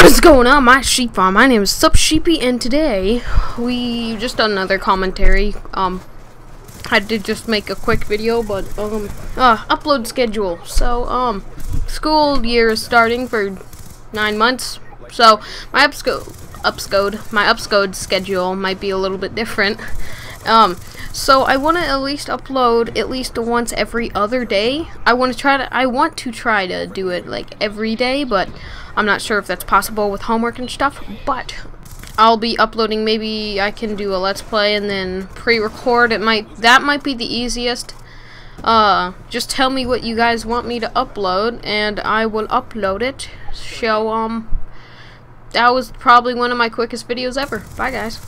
What is going on, my sheep farm? My name is Sup Sheepy, and today we just done another commentary. Um, I did just make a quick video, but um, uh, upload schedule. So um, school year is starting for nine months. So my upscode, upscode, my upscode schedule might be a little bit different. Um, so I want to at least upload at least once every other day. I want to try to I want to try to do it like every day, but I'm not sure if that's possible with homework and stuff, but I'll be uploading maybe I can do a let's play and then pre-record. It might that might be the easiest. Uh just tell me what you guys want me to upload and I will upload it. So um that was probably one of my quickest videos ever. Bye guys.